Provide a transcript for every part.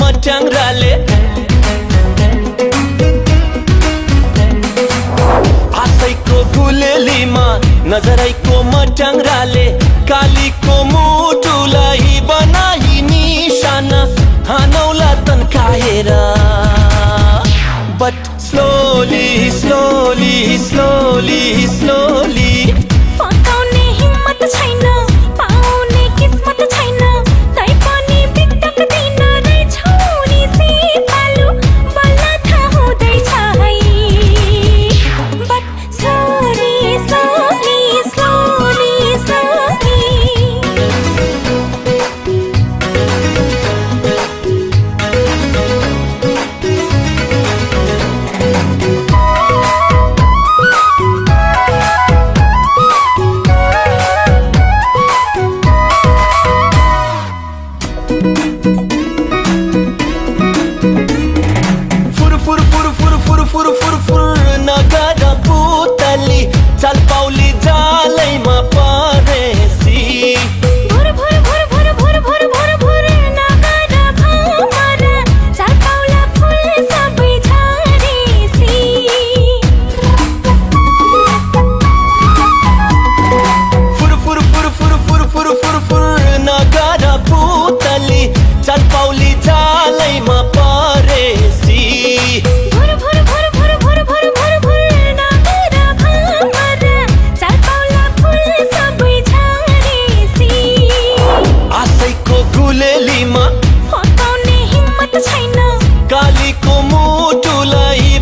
मट्याङ्राले आशैको गुलेलीमा नजरैको मट्याङ्राले कालीको मुटुलाई बनाई निशाना हानौला तन्काएर but slowly slowly slowly slowly फुर फुर फुर फुर फुर फुर नगर चल पौली जालैमा परेसी भुर भुर भुर भुर भुर भुर भुर भुर नगर भमर चार पाउला फुल सबै झरेसी फुर फुर फुर फुर फुर फुर फुर फुर नगर चटपौली जालैमा परेसी। गुलेलीमा हिम्मत छैन। कालीको मुटुलाई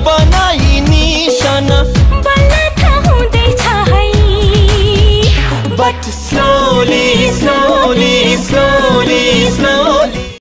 slowly, slowly, slowly, slowly